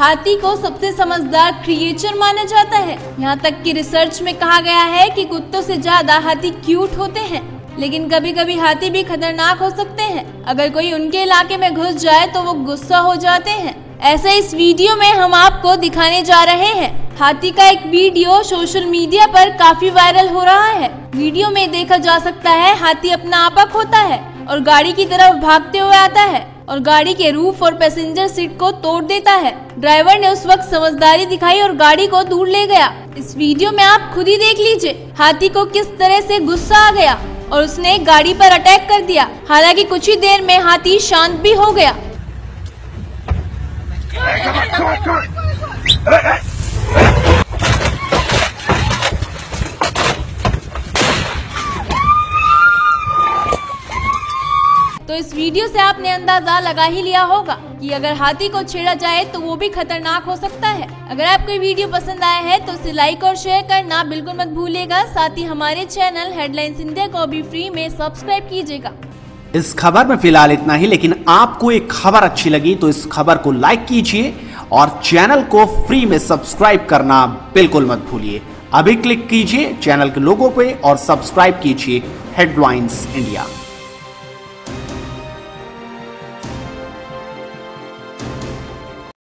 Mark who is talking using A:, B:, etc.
A: हाथी को सबसे समझदार क्रिएचर माना जाता है। यहाँ तक कि रिसर्च में कहा गया है कि कुत्तों से ज़्यादा हाथी क्यूट होते हैं, लेकिन कभी कभी हाथी भी खतरनाक हो सकते हैं। अगर कोई उनके इलाके में घुस जाए तो वो गुस्सा हो जाते हैं। ऐसे इस वीडियो में हम आपको दिखाने जा रहे हैं। हाथी का एक वीडियो सोशल मीडिया पर काफ़ी वायरल हो रहा है। वीडियो में देखा जा सकता है, हाथी अपना आपा खोता है और गाड़ी की तरफ़ भागते हुए आता है। और गाड़ी के रूफ और पैसेंजर सीट को तोड़ देता है। ड्राइवर ने उस वक्त समझदारी दिखाई और गाड़ी को दूर ले गया। इस वीडियो में आप खुद ही देख लीजिए, हाथी को किस तरह से गुस्सा आ गया और उसने गाड़ी पर अटैक कर दिया। हालाँकि कुछ ही देर में हाथी शांत भी हो गया। तो इस वीडियो से आपने अंदाज़ा लगा ही लिया होगा कि अगर हाथी को छेड़ा जाए तो वो भी खतरनाक हो सकता है। अगर आपको वीडियो पसंद आया है तो इसे लाइक और शेयर करना बिल्कुल मत भूलिएगा। साथ ही हमारे चैनल हेडलाइंस इंडिया को भी फ्री में सब्सक्राइब कीजिएगा।
B: इस खबर में फ़िलहाल इतना ही, लेकिन आपको एक खबर अच्छी लगी तो इस खबर को लाइक कीजिए और चैनल को फ्री में सब्सक्राइब करना बिल्कुल मत भूलिए। अभी क्लिक कीजिए चैनल के लोगों पे और सब्सक्राइब कीजिए हेडलाइंस इंडिया।